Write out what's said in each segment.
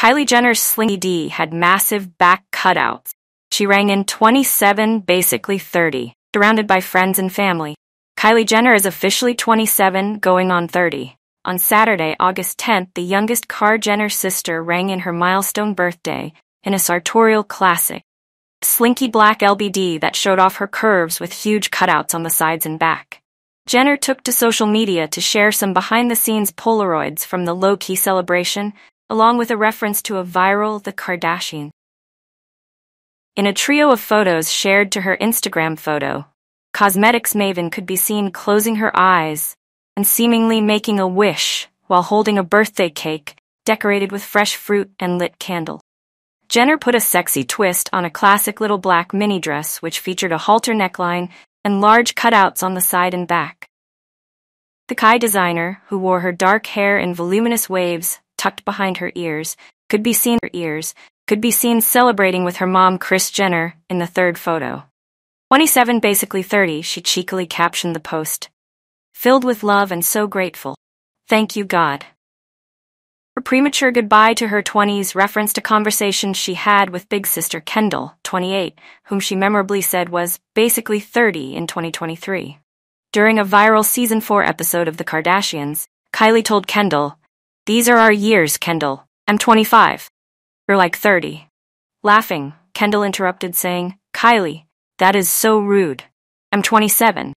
Kylie Jenner's Slinky D had massive back cutouts. She rang in 27, basically 30, surrounded by friends and family. Kylie Jenner is officially 27, going on 30. On Saturday, August 10th, the youngest Kar Jenner sister rang in her milestone birthday in a sartorial classic. Slinky black LBD that showed off her curves with huge cutouts on the sides and back. Jenner took to social media to share some behind the scenes Polaroids from the low key celebration along with a reference to a viral The Kardashian. In a trio of photos shared to her Instagram photo, cosmetics maven could be seen closing her eyes and seemingly making a wish while holding a birthday cake decorated with fresh fruit and lit candle. Jenner put a sexy twist on a classic little black mini dress which featured a halter neckline and large cutouts on the side and back. The Khy designer, who wore her dark hair in voluminous waves, tucked behind her ears, could be seen her ears, could be seen celebrating with her mom Kris Jenner in the third photo. 27 basically 30, she cheekily captioned the post. Filled with love and so grateful. Thank you, God. Her premature goodbye to her 20s referenced a conversation she had with big sister Kendall, 28, whom she memorably said was basically 30 in 2023. During a viral season 4 episode of The Kardashians, Kylie told Kendall, these are our years, Kendall. I'm 25. You're like 30. Laughing, Kendall interrupted, saying, Kylie, that is so rude. I'm 27.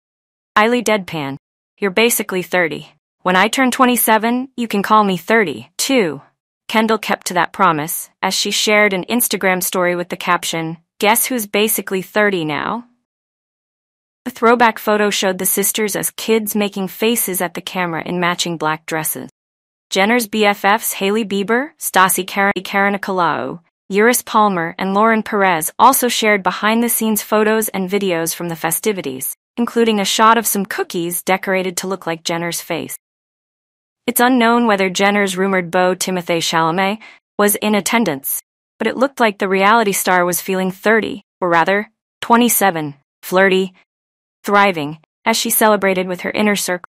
Kylie deadpan, you're basically 30. When I turn 27, you can call me 30, too. Kendall kept to that promise, as she shared an Instagram story with the caption, Guess who's basically 30 now? A throwback photo showed the sisters as kids making faces at the camera in matching black dresses. Jenner's BFFs Hailey Bieber, Stassi Karanikolaou, Yris Palmer, and Lauren Perez also shared behind-the-scenes photos and videos from the festivities, including a shot of some cookies decorated to look like Jenner's face. It's unknown whether Jenner's rumored beau Timothée Chalamet was in attendance, but it looked like the reality star was feeling 30, or rather, 27, flirty, thriving, as she celebrated with her inner circle.